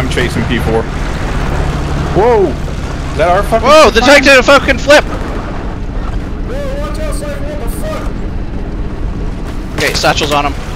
I'm chasing P4. Whoa! Is that our fucking? Whoa, the tank did a fucking flip! Okay, satchel's on him.